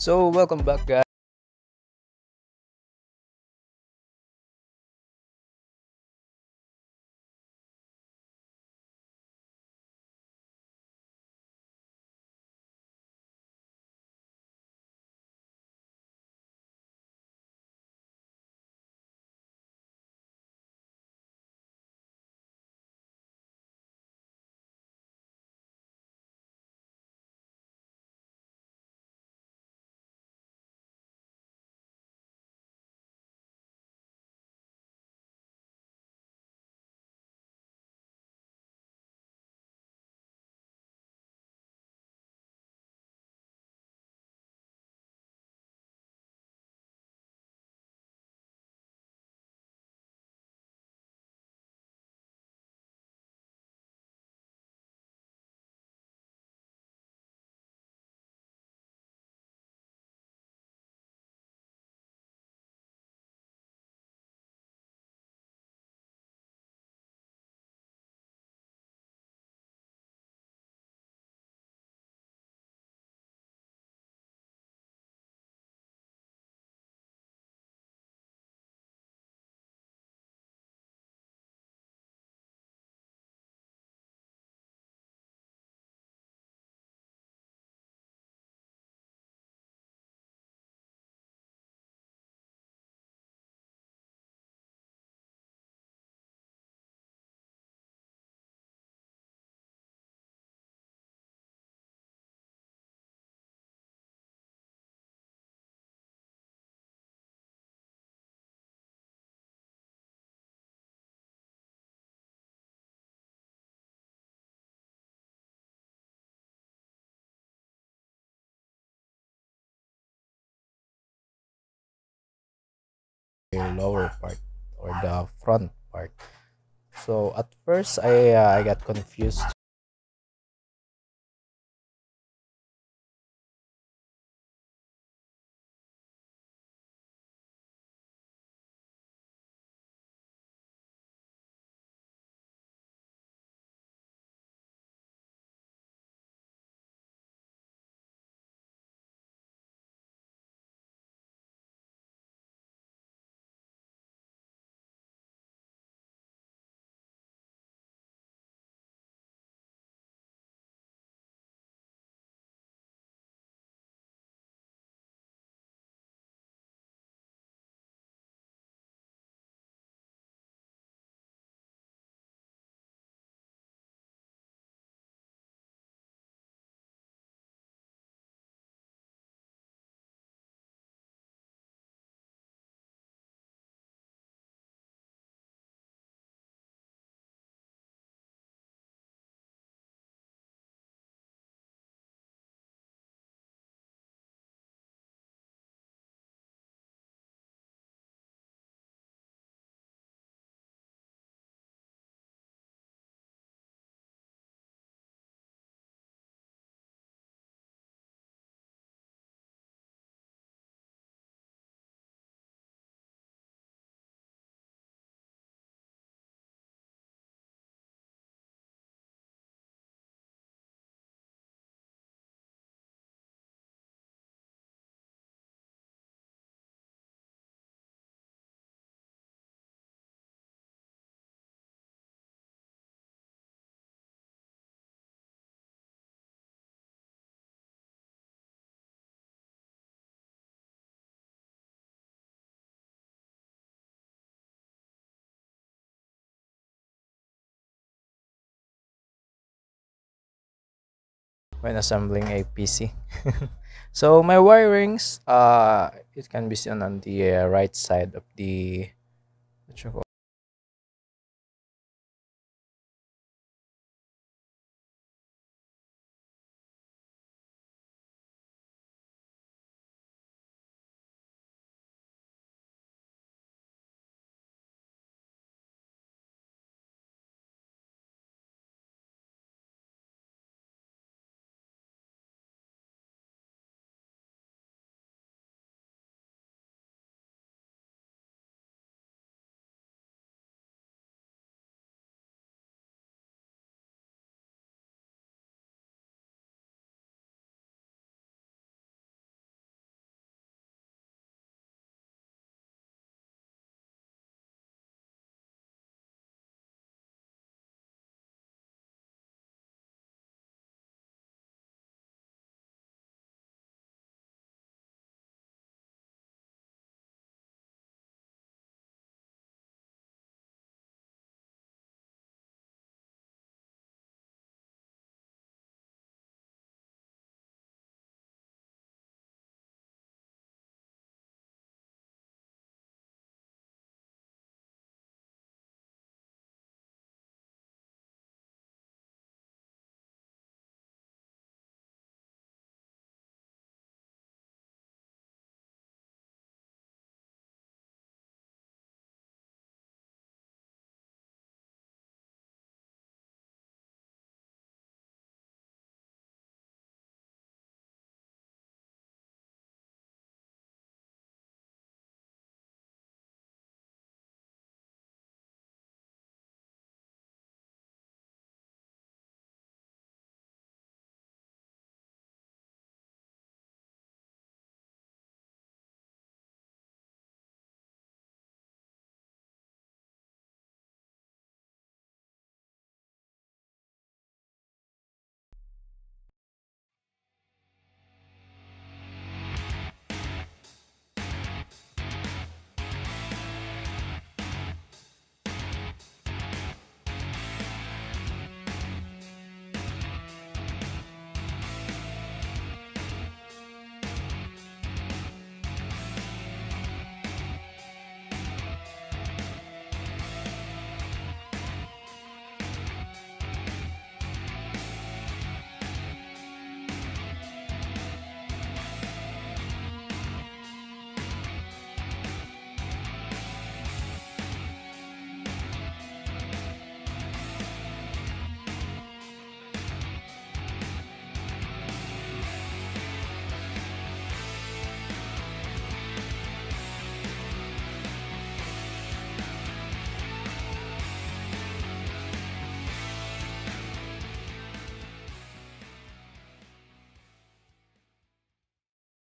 So, welcome back guys. Lower part or the front part. So at first I uh, I got confused when assembling a PC. so my wirings, uh, it can be seen on the uh, right side of the